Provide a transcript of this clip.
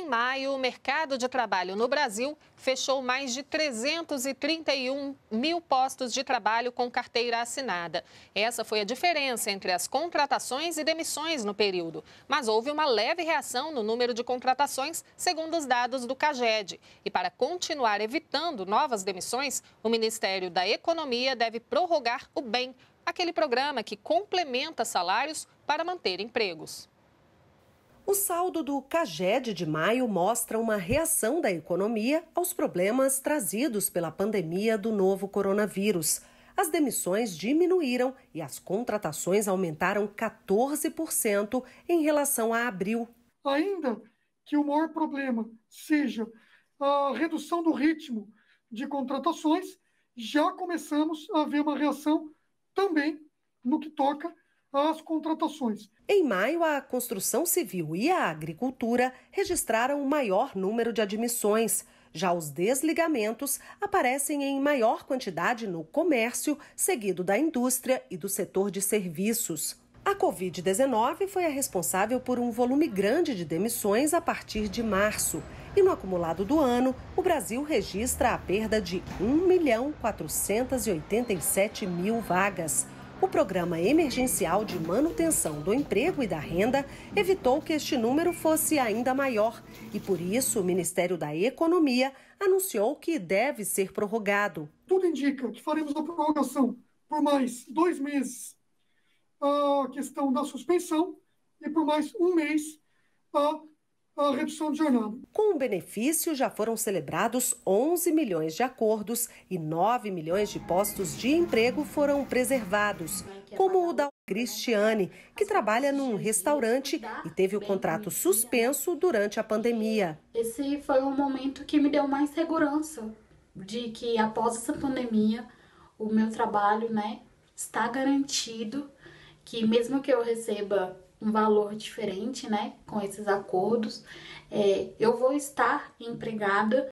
Em maio, o mercado de trabalho no Brasil fechou mais de 331 mil postos de trabalho com carteira assinada. Essa foi a diferença entre as contratações e demissões no período. Mas houve uma leve reação no número de contratações, segundo os dados do CAGED. E para continuar evitando novas demissões, o Ministério da Economia deve prorrogar o BEM, aquele programa que complementa salários para manter empregos. O saldo do CAGED de maio mostra uma reação da economia aos problemas trazidos pela pandemia do novo coronavírus. As demissões diminuíram e as contratações aumentaram 14% em relação a abril. Ainda que o maior problema seja a redução do ritmo de contratações, já começamos a ver uma reação também no que toca às contratações. Em maio, a construção civil e a agricultura registraram o maior número de admissões. Já os desligamentos aparecem em maior quantidade no comércio, seguido da indústria e do setor de serviços. A Covid-19 foi a responsável por um volume grande de demissões a partir de março. E no acumulado do ano, o Brasil registra a perda de 1 milhão 487 mil vagas. O Programa Emergencial de Manutenção do Emprego e da Renda evitou que este número fosse ainda maior. E, por isso, o Ministério da Economia anunciou que deve ser prorrogado. Tudo indica que faremos a prorrogação por mais dois meses. A questão da suspensão e por mais um mês a a redução de jornada. Com o benefício, já foram celebrados 11 milhões de acordos e 9 milhões de postos de emprego foram preservados, como o da Cristiane, que trabalha num restaurante e teve o contrato suspenso durante a pandemia. Esse foi o momento que me deu mais segurança de que após essa pandemia o meu trabalho, né, está garantido, que mesmo que eu receba um valor diferente, né, com esses acordos. É, eu vou estar empregada